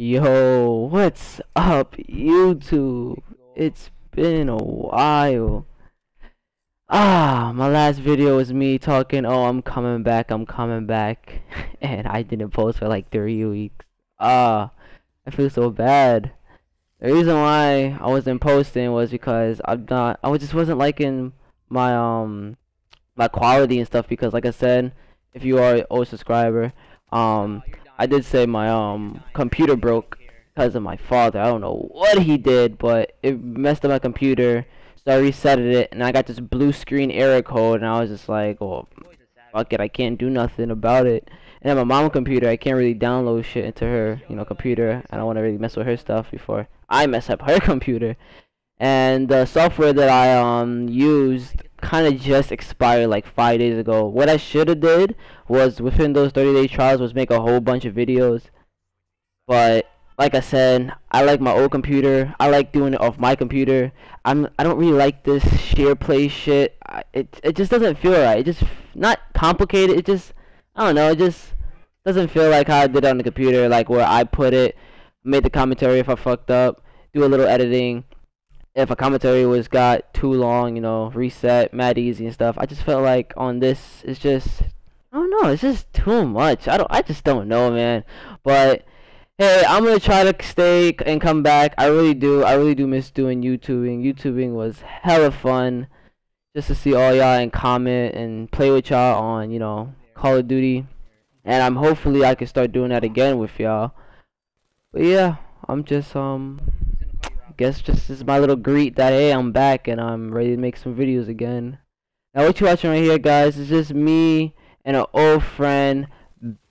Yo, what's up, YouTube? It's been a while. Ah, my last video was me talking, oh, I'm coming back, I'm coming back. and I didn't post for like three weeks. Ah, I feel so bad. The reason why I wasn't posting was because I'm not, I just wasn't liking my, um, my quality and stuff because like I said, if you are an old subscriber, um, I did say my um computer broke because of my father. I don't know what he did, but it messed up my computer. So I reset it, and I got this blue screen error code, and I was just like, "Oh, fuck it, I can't do nothing about it." And then my mom's computer, I can't really download shit into her, you know, computer. I don't want to really mess with her stuff before I mess up her computer. And the software that I um used kind of just expired like five days ago. What I should have did was within those 30 day trials was make a whole bunch of videos. But like I said, I like my old computer. I like doing it off my computer. I'm I don't really like this share play shit. I, it it just doesn't feel right. It just not complicated. It just I don't know. It just doesn't feel like how I did it on the computer. Like where I put it, made the commentary if I fucked up, do a little editing, if a commentary was got too long, you know, reset, mad easy and stuff. I just felt like on this, it's just, I don't know, it's just too much. I don't, I just don't know, man. But hey, I'm gonna try to stay and come back. I really do, I really do miss doing YouTubing. YouTubing was hella fun, just to see all y'all and comment and play with y'all on, you know, Call of Duty. And I'm hopefully I can start doing that again with y'all. But yeah, I'm just um guess just this is my little greet that hey I'm back and I'm ready to make some videos again. Now what you watching right here guys is just me and an old friend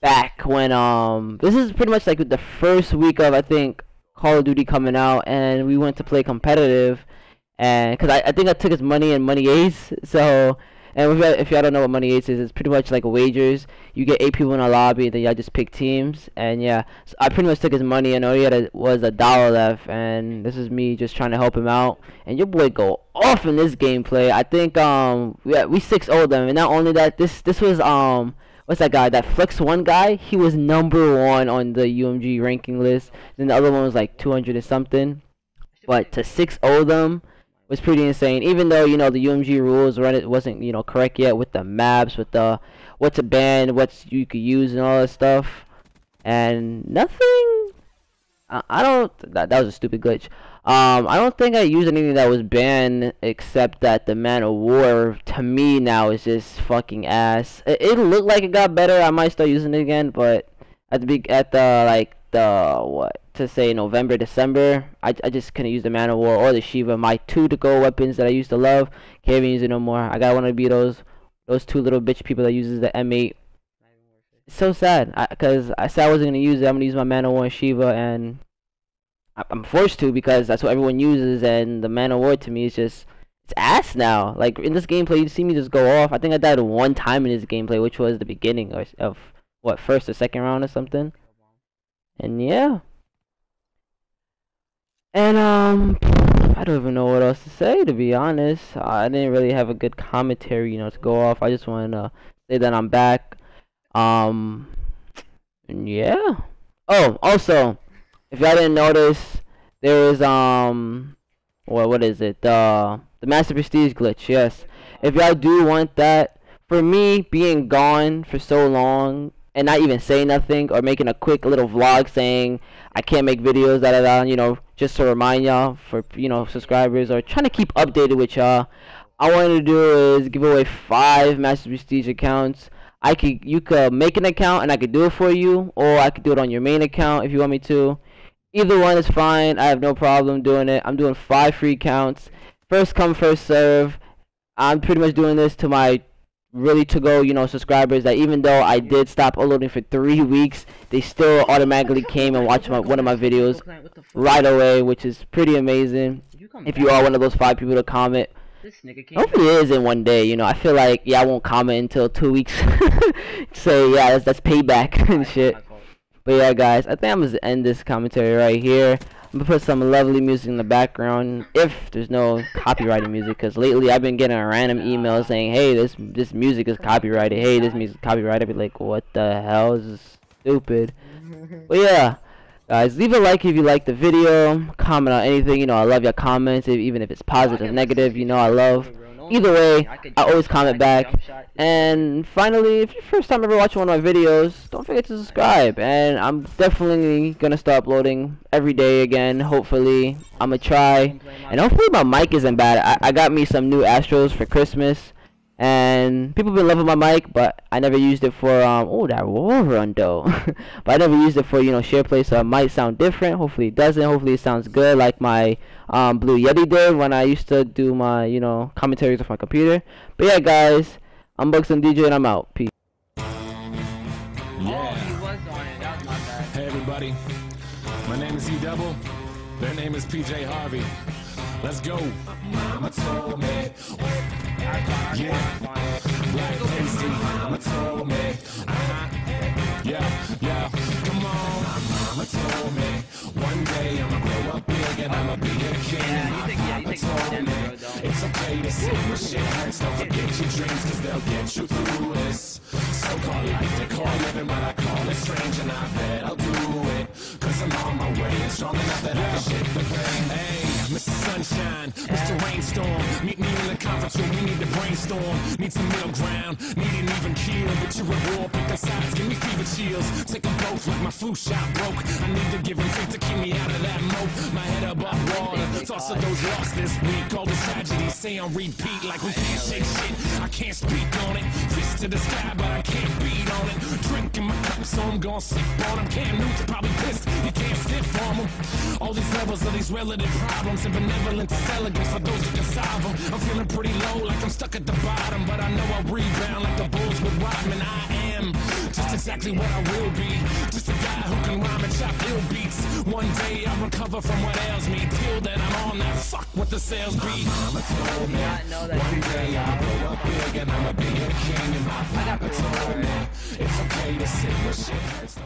back when um this is pretty much like the first week of I think Call of Duty coming out and we went to play competitive and because I, I think I took his money and money ace so and if y'all don't know what Money Ace is, it's pretty much like wagers. You get eight people in a lobby, then y'all just pick teams. And yeah, so I pretty much took his money, and all he had a, was a dollar left. And this is me just trying to help him out. And your boy go off in this gameplay. I think um we we six zero them, and not only that, this this was um what's that guy? That Flex One guy. He was number one on the UMG ranking list. Then the other one was like 200 or something. But to 6-0 them was pretty insane. Even though you know the UMG rules run it wasn't you know correct yet with the maps, with the what's to ban, what you could use, and all that stuff, and nothing. I, I don't. That that was a stupid glitch. Um, I don't think I used anything that was banned except that the Man of War to me now is just fucking ass. It, it looked like it got better. I might start using it again, but at the big at the like the what to say November, December. I, I just couldn't use the Man of War or the Shieva. My two to go weapons that I used to love can't even use it no more. I gotta wanna be those those two little bitch people that uses the M8. It's so sad because I, I, said I wasn't gonna use it. I'm gonna use my Man of War and Shieva, and I, I'm forced to because that's what everyone uses. And the Man of War to me is just it's ass now. Like in this gameplay, you see me just go off. I think I died one time in this gameplay, which was the beginning of, of what first or second round or something. And yeah. And um I don't even know what else to say to be honest. I didn't really have a good commentary, you know, to go off. I just wanted to say that I'm back. Um yeah. Oh, also, if y'all didn't notice, there is um what what is it? The the Master Prestige glitch, yes. If y'all do want that, for me being gone for so long and not even saying nothing or making a quick little vlog saying I can't make videos, da da da, you know, just to remind y'all for you know subscribers or trying to keep updated with y'all. I wanted to do is give away five Master Prestige accounts. I could you could make an account and I could do it for you, or I could do it on your main account if you want me to. Either one is fine. I have no problem doing it. I'm doing five free accounts. First come, first serve. I'm pretty much doing this to my really to go, you know, subscribers that even though I did stop uploading for three weeks, they still automatically came and watched my one of my videos right away, which is pretty amazing. If you are one of those five people to comment, hopefully it is in one day. You know, I feel like yeah, I won't comment until two weeks. so yeah, that's that's payback and shit. But yeah, guys, I think I'm gonna end this commentary right here. I'm gonna put some lovely music in the background if there's no copyrighted music because lately I've been getting a random email saying hey this this music is copyrighted hey this music is copyrighted I'd be like what the hell this is stupid but yeah Guys, leave a like if you like the video. Comment on anything. You know, I love your comments, even if it's positive, negative. You know, I love. Either way, I always comment back. And finally, if you're first time ever watching one of my videos, don't forget to subscribe. And I'm definitely gonna start uploading every day again. Hopefully, I'm gonna try. And hopefully my mic isn't bad. I, I got me some new Astros for Christmas and people been loving my mic, but I never used it for um. Oh, that wall run though, but I never used it for you know share play, so it might sound different. Hopefully it doesn't. Hopefully it sounds good, like my um Blue Yeti did when I used to do my you know commentaries off my computer. But yeah, guys, I'm Bugs and DJ, and I'm out. Peace. Yeah. Hey everybody, my name is E Dubble. Their name is PJ Harvey. Let's go. Mama told me. Yeah. Black pasty. Mama told me. Uh-huh. Yeah, yeah. Come on. My mama told me. One day I'ma grow up big and I'ma be a king. Yeah, you think told me. It's okay to see your shit. Don't forget your dreams cause they'll get you through this. So-called life, they call living, but I call it strange and I bet I'll do it. Cause I'm on my way and strong enough that I can shake the pain. Sunshine, Mr. Rainstorm. Meet me in the conference room, we need to brainstorm. Need some middle ground, need an even keel. But you're at pick the sides, give me fever chills. Take them both like my flu shot broke. I need to give him faith to keep me out of that moat. My head above water, toss of those lost this week. All the tragedy, say on repeat like we can't shake shit. I can't speak on it. Fist to the sky, but I can't beat on it. Drinking my cup, so I'm gonna sip on him. Cam Newton's probably pissed, you can't stiff on him. All these levels of these relative problems and benevolence is elegant for those who can solve them. I'm feeling pretty low, like I'm stuck at the bottom, but I know I'll rebound like the Bulls with Rodman. I am just exactly what I will be. Just a guy who can rhyme and chop ill beats. One day I'll recover from what ails me. Till then I'm on that fuck what the sales be. My mama told me one day I'll grow up big and I'ma be a king. And my papa told me it's okay to sit your shit hurts.